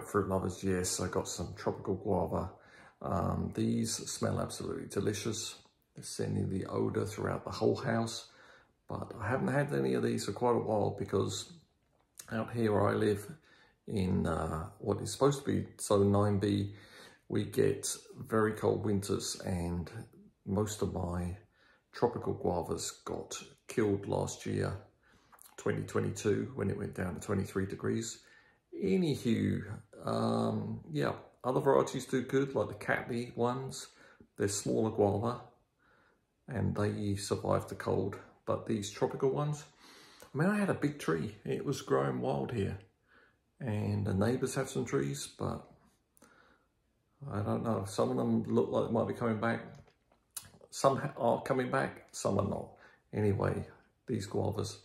fruit lovers, yes, I got some tropical guava. Um, these smell absolutely delicious. They're sending the odor throughout the whole house, but I haven't had any of these for quite a while because out here where I live in uh, what is supposed to be zone 9B, we get very cold winters and most of my tropical guavas got killed last year, 2022, when it went down to 23 degrees. Anywho, um, yeah, other varieties do good, like the Cattleya ones. They're smaller guava and they survive the cold. But these tropical ones, I mean, I had a big tree. It was growing wild here. And the neighbours have some trees, but I don't know. Some of them look like they might be coming back. Some are coming back, some are not. Anyway, these guavas,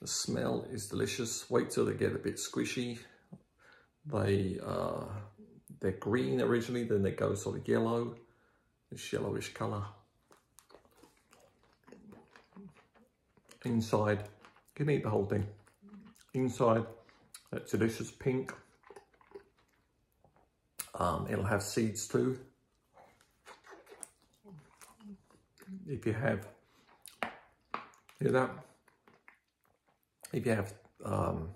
the smell is delicious. Wait till they get a bit squishy. They, uh, they're green originally, then they go sort of yellow, this yellowish colour. Inside, you can eat the whole thing. Inside, that delicious pink. Um, it'll have seeds too. If you have, hear that? If you have um,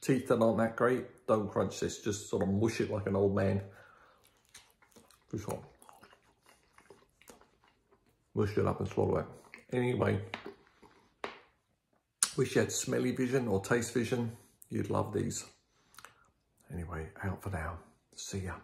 teeth that aren't that great, don't crunch this. Just sort of mush it like an old man. Just sort mush it up and swallow it. Anyway, wish you had smelly vision or taste vision. You'd love these. Anyway, out for now. See ya.